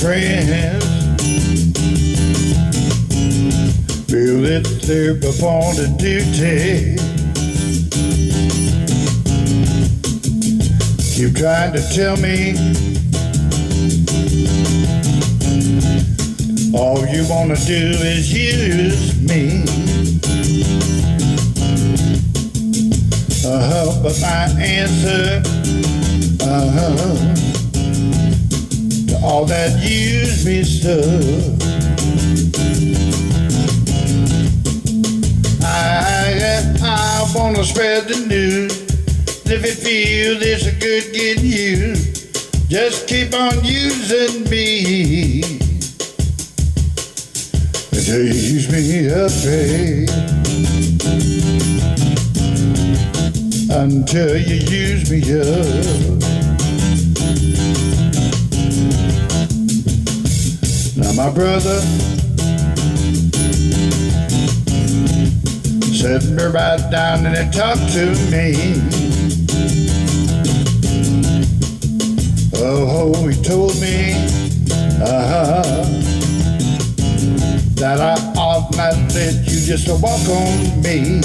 friends. Feel it there before the duty. Keep trying to tell me all you wanna do is use me. Uh-huh, but my answer, uh-huh, all that use me stuff. I, I wanna spread the news. If it feels it's a good getting you, just keep on using me. Until you use me up. Until you use me up. My brother sat me right down and he talked to me. Oh, he told me uh, that I ought not let you just walk on me.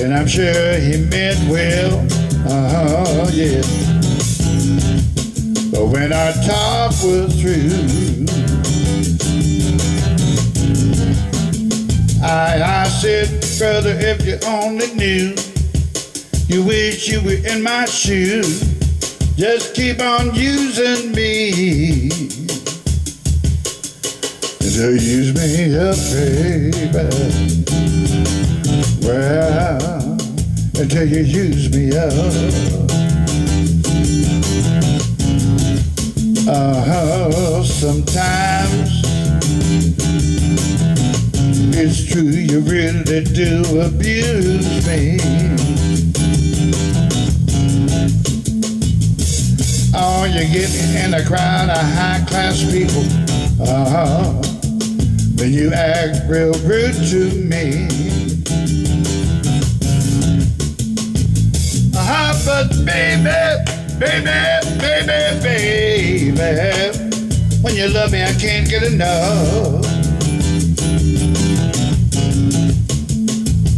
And I'm sure he meant well, uh-huh, yeah. When our talk was through, I, I said, brother, if you only knew you wish you were in my shoes. Just keep on using me. You use me up, baby. Well, until you use me up. Uh-huh, sometimes it's true you really do abuse me. Oh, you get in a crowd of high class people. Uh-huh. When you act real rude to me. Uh-huh, but baby, baby, baby, baby. When you love me, I can't get enough.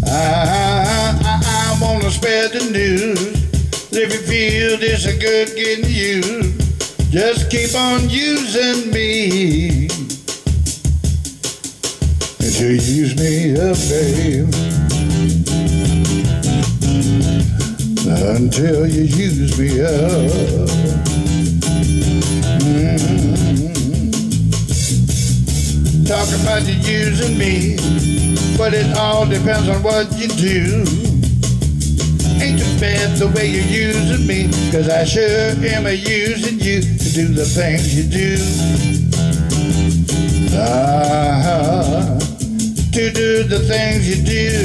I, I, I wanna spread the news. If you feel this a good getting you, just keep on using me. Until you use me up, babe. Until you use me up. About you using me, but it all depends on what you do. Ain't too bad the way you're using me, cause I sure am a using you to do the things you do. Ah, to do the things you do,